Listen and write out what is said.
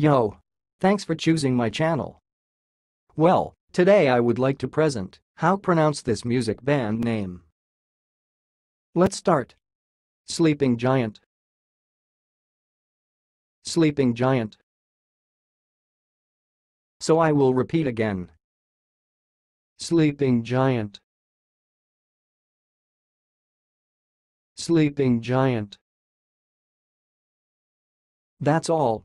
Yo! Thanks for choosing my channel. Well, today I would like to present how pronounce this music band name. Let's start. Sleeping Giant. Sleeping Giant. So I will repeat again. Sleeping Giant. Sleeping Giant. That's all,